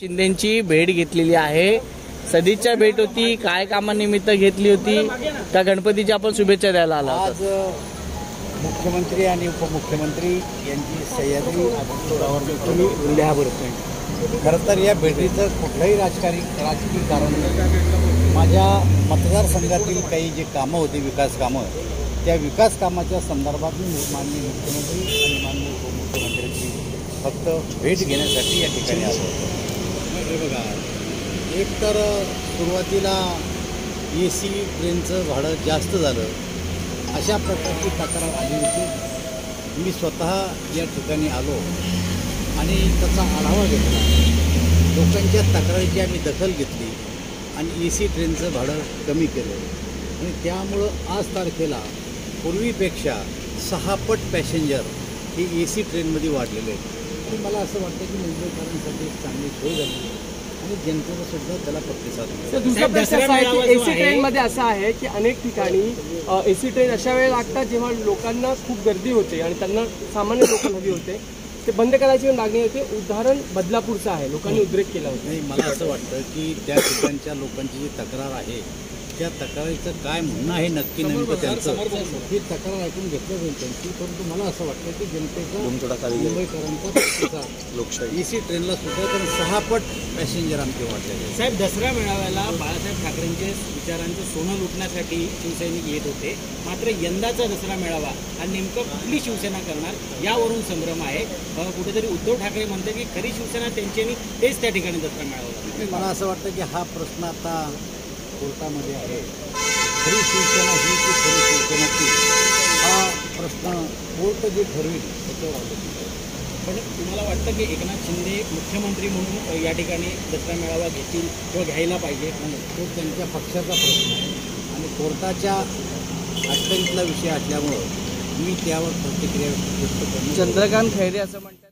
शिंदेची भेट घेतलेली आहे. सदिच्छा भेट होती काय कामानिमित्त घेतली होती त्या गणपतीची आपण शुभेच्छा द्यायला आला आज मुख्यमंत्री आणि उपमुख्यमंत्री यांची सह्याद्री तुम्ही उल्लेहाभरत नाही खरं तर या भेटीचं कुठलंही राजकारी राजकीय कारण नाही. माझ्या मतदारसंघातील काही जे कामं होती विकास कामं त्या विकास कामाच्या संदर्भात मी माननीय मुख्यमंत्री आणि माननीय उपमुख्यमंत्र्यांची फक्त भेट घेण्यासाठी या ठिकाणी आलो होतो. हे बघा. एक तर सुरुवातीला ए सी ट्रेनचं भाडं जास्त झालं. अशा प्रकारची तक्रार आली होती. मी स्वतः या ठिकाणी आलो आणि त्याचा आढावा घेतला. लोकांच्या तक्रारीची आम्ही दखल घेतली आणि ए सी ट्रेनचं भाडं कमी केलं. आणि त्यामुळं आज तारखेला पूर्वीपेक्षा सहा पट पॅसेंजर हे ए सी ट्रेनमध्ये वाढलेले आहेत. आणि मला असं वाटतं की मुंबईकरांसाठी एक चांगली सोय झाली. आणि जनतेचा सुद्धा त्याला प्रतिसाद एसी ट्रेन मध्ये असं आहे की अनेक ठिकाणी एसी ट्रेन अशा वेळी लागतात जेव्हा लोकांना खूप गर्दी होते आणि त्यांना सामान्य लोक हवी होते. ते बंद करायची मागणी होते. उदाहरण बदलापूरचं आहे. लोकांनी उद्रेक केला होता. नाही मला असं वाटतं की त्या ठिकाणच्या लोकांची जी तक्रार आहे त्या तक्रारीचं काय म्हणणं आहे नक्की नेमकं त्यांचं? ही तक्रार ऐकून घेतलं जाईल त्यांची परंतु मला असं वाटतं की जनतेचा मुंबईकरांचा प्रतिसाद लोकशाही. सी ट्रेनला सुद्धा कारण सहा पट पॅसेंजर आमचे आहेत. साहेब दसरा मेळाव्याला बाळासाहेब ठाकरेंचे विचारांचं सोनं लुटण्यासाठी शिवसैनिक येत होते. मात्र यंदाचा दसरा मेळावा हा नेमकं कुठली शिवसेना करणार यावरून संभ्रम आहे. कुठेतरी उद्धव ठाकरे म्हणते की खरी शिवसेना त्यांची आणि तेच त्या ठिकाणी दसरा मेळावा. मला असं वाटतं की हा प्रश्न आता कोर्टामध्ये आहे. खरी शिवसेना ही की खरी शिवसेना ती? हा प्रश्न कोर्ट जे ठरवेल त्याच्यावर अवलंबून. पण तुम्हाला वाटतं की एकनाथ शिंदे मुख्यमंत्री म्हणून या ठिकाणी दसरा मेळावा घेतील किंवा घ्यायला पाहिजे म्हणून? तो त्यांच्या पक्षाचा प्रश्न आहे. आणि कोर्टाच्या अडचणीतला विषय असल्यामुळं मी त्यावर प्रतिक्रिया व्यक्त करणं चंद्रकांत खैरे असं म्हणतात.